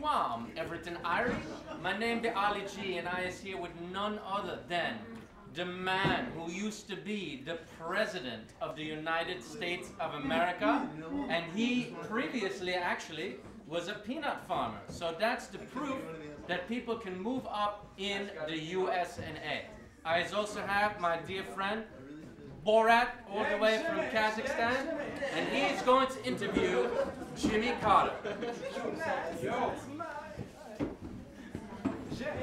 Shalom, Everton Irie. My name is Ali G, and I is here with none other than the man who used to be the president of the United States of America, and he previously actually was a peanut farmer. So that's the proof that people can move up in the US and A. I also have my dear friend Borat all the way from Kazakhstan, and he's going to interview Jimmy Carter.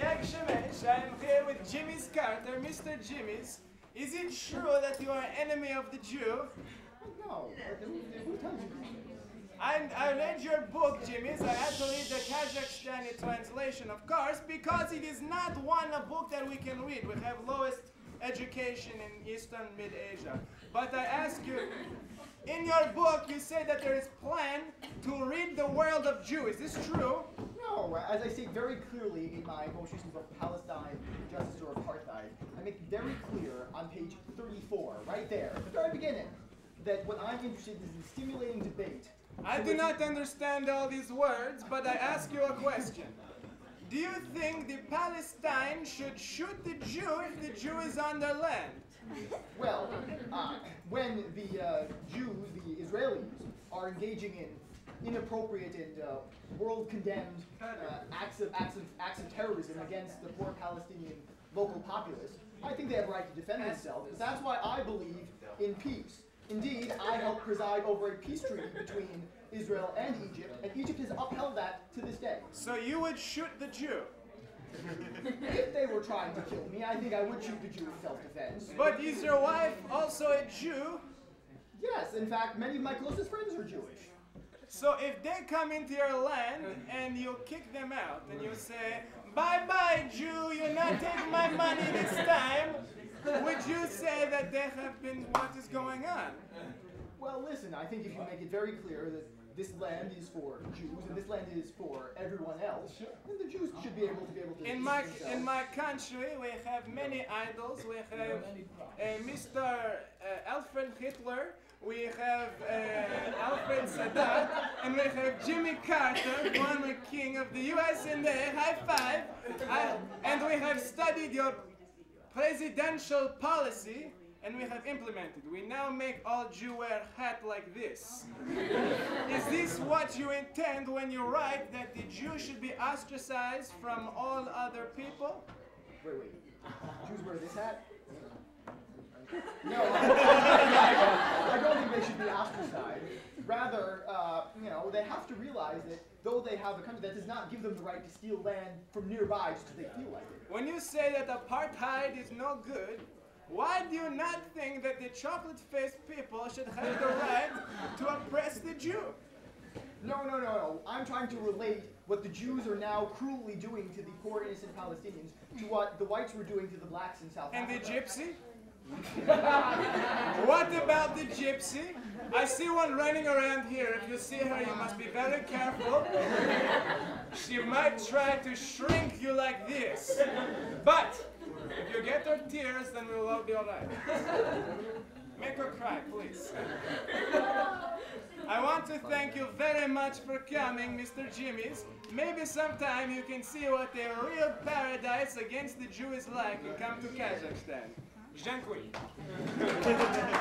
Yak Shemesh, I'm here with Jimmy's Carter, Mr. Jimmy's. Is it true that you are enemy of the Jew? No. Who tells you this? I, I read your book, Jimmy's. I had to read the Kazakhstani translation, of course, because it is not one a book that we can read. We have lowest education in Eastern Mid-Asia. But I ask you, in your book, you say that there is plan to rid the world of Jew. Is this true? As I state very clearly in my most recent book, Palestine, Justice or Apartheid, I make very clear on page 34, right there, at the very beginning, that what I'm interested in is in stimulating debate. I do not understand all these words, but I ask you a question. Do you think the Palestine should shoot the Jew if the Jew is on their land? Well, uh, when the uh, Jews, the Israelis, are engaging in inappropriate and uh, world-condemned uh, acts, of, acts, of, acts of terrorism against the poor Palestinian local populace, I think they have a right to defend themselves. But that's why I believe in peace. Indeed, I helped preside over a peace treaty between Israel and Egypt, and Egypt has upheld that to this day. So you would shoot the Jew. If they were trying to kill me, I think I would shoot the Jew in self-defense. But is your wife also a Jew? Yes, in fact, many of my closest friends are Jewish. So if they come into your land and you kick them out and you say, bye bye Jew, you're not taking my money this time, would you say that they have been, what is going on? Well, listen, I think if you make it very clear that this land is for Jews and this land is for everyone else, then the Jews should be able to be able to. In my, themselves. in my country, we have many idols. We have uh, Mr. Uh, Alfred Hitler, we have uh, Alfred Sadat, and we have Jimmy Carter, former king of the US in the high five. I, and we have studied your presidential policy and we have implemented. We now make all Jew wear hat like this. Is this what you intend when you write that the Jew should be ostracized from all other people? Wait, wait. Jews wear this hat? No, I, I don't think they should be ostracized. Rather, uh, you know, they have to realize that though they have a country, that does not give them the right to steal land from nearby just because they feel like it. When you say that apartheid is no good, why do you not think that the chocolate-faced people should have the right to oppress the Jew? No, no, no, no. I'm trying to relate what the Jews are now cruelly doing to the poor innocent Palestinians to what the whites were doing to the blacks in South Africa. And the gypsy? what about the gypsy? I see one running around here. If you see her, you must be very careful. She might try to shrink you like this. But if you get her tears, then we'll all be alright. Make her cry, please. I want to thank you very much for coming, Mr. Jimmy's. Maybe sometime you can see what a real paradise against the Jew is like and come to Kazakhstan. Dziękuję.